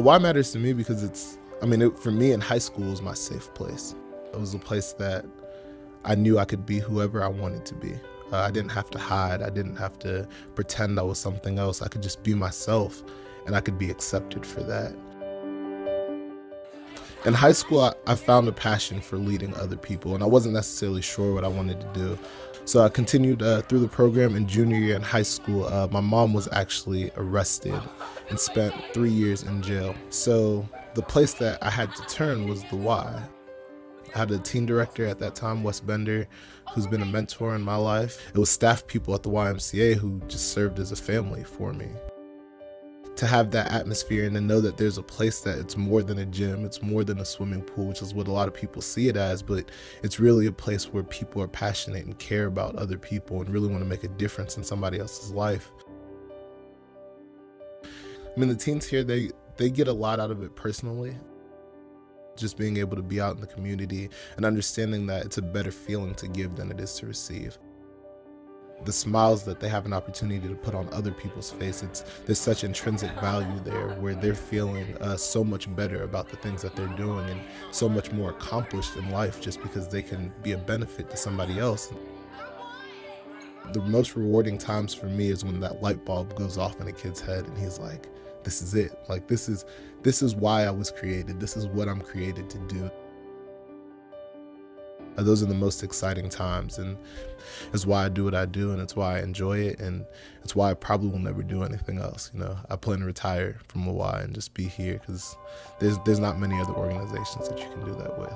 The Y matters to me because it's, I mean, it, for me in high school was my safe place. It was a place that I knew I could be whoever I wanted to be. Uh, I didn't have to hide. I didn't have to pretend I was something else. I could just be myself and I could be accepted for that. In high school, I, found a passion for leading other people, and I wasn't necessarily sure what I wanted to do. So I continued uh, through the program in junior year in high school. Uh, my mom was actually arrested and spent three years in jail. So the place that I had to turn was the Y. I had a team director at that time, Wes Bender, who's been a mentor in my life. It was staff people at the YMCA who just served as a family for me. To have that atmosphere and to know that there's a place that it's more than a gym, it's more than a swimming pool, which is what a lot of people see it as, but it's really a place where people are passionate and care about other people and really want to make a difference in somebody else's life. I mean, the teens here, they, they get a lot out of it personally just being able to be out in the community and understanding that it's a better feeling to give than it is to receive. The smiles that they have an opportunity to put on other people's faces, there's such intrinsic value there where they're feeling uh, so much better about the things that they're doing and so much more accomplished in life just because they can be a benefit to somebody else. The most rewarding times for me is when that light bulb goes off in a kid's head and he's like, this is it. Like this is this is why I was created. This is what I'm created to do. And those are the most exciting times and it's why I do what I do and it's why I enjoy it and it's why I probably will never do anything else. You know, I plan to retire from Y and just be here because there's there's not many other organizations that you can do that with.